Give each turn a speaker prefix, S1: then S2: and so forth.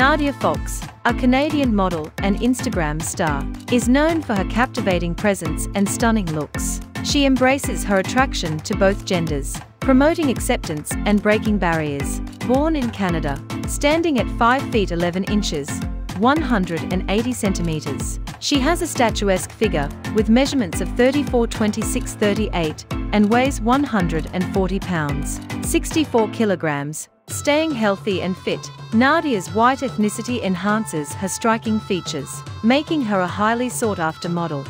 S1: Nadia Foxx, a Canadian model and Instagram star, is known for her captivating presence and stunning looks. She embraces her attraction to both genders, promoting acceptance and breaking barriers. Born in Canada, standing at 5 feet 11 inches, 180 centimeters. She has a statuesque figure, with measurements of 34 26 38, and weighs 140 pounds, 64 kilograms. Staying healthy and fit, Nadia's white ethnicity enhances her striking features, making her a highly sought-after model.